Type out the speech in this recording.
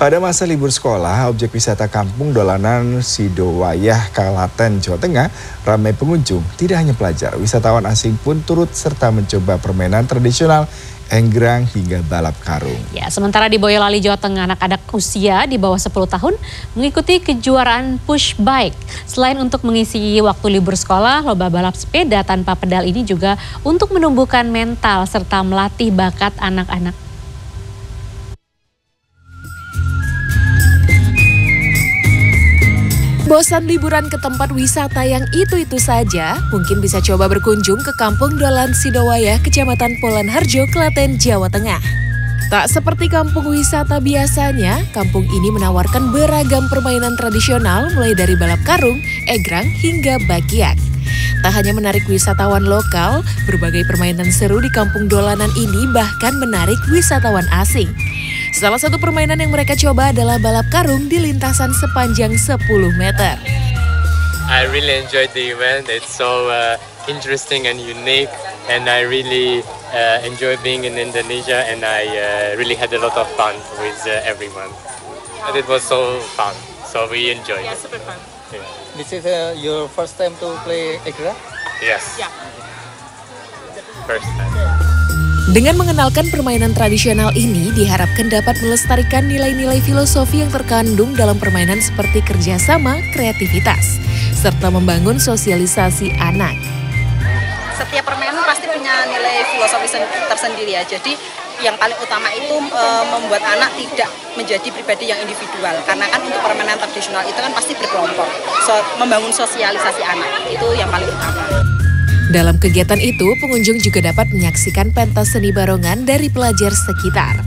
Pada masa libur sekolah, objek wisata kampung dolanan Sidowayah, Kalaten, Jawa Tengah ramai pengunjung. Tidak hanya pelajar, wisatawan asing pun turut serta mencoba permainan tradisional enggrang hingga balap karung. Ya, sementara di Boyolali, Jawa Tengah, anak-anak usia di bawah 10 tahun mengikuti kejuaraan push bike. Selain untuk mengisi waktu libur sekolah, lomba balap sepeda tanpa pedal ini juga untuk menumbuhkan mental serta melatih bakat anak-anak. Bosan liburan ke tempat wisata yang itu-itu saja, mungkin bisa coba berkunjung ke Kampung Dolan Sidowaya, Kecamatan Polan Harjo, Klaten, Jawa Tengah. Tak seperti kampung wisata biasanya, kampung ini menawarkan beragam permainan tradisional mulai dari balap karung, egrang, hingga bakiak. Tak hanya menarik wisatawan lokal, berbagai permainan seru di kampung dolanan ini bahkan menarik wisatawan asing. Salah satu permainan yang mereka coba adalah balap karung di lintasan sepanjang 10 meter. I really enjoyed the event. It's so uh, interesting and unique, and I really uh, enjoy being in Indonesia, and I uh, really had a lot of fun with uh, everyone. And it was so fun, so we enjoyed Yeah, it. super fun. Yeah. This is uh, your first time to play Egra? Yes. Yeah. First time. Dengan mengenalkan permainan tradisional ini diharapkan dapat melestarikan nilai-nilai filosofi yang terkandung dalam permainan seperti kerjasama, kreativitas, serta membangun sosialisasi anak. setiap permainan pasti punya nilai filosofi sen- tersendiri ya. Jadi yang paling utama itu e, membuat anak tidak menjadi pribadi yang individual. Karena kan untuk permainan tradisional itu kan pasti berkelompok. So, membangun sosialisasi anak itu. Dalam kegiatan itu, pengunjung juga dapat menyaksikan pentas seni barongan dari pelajar sekitar.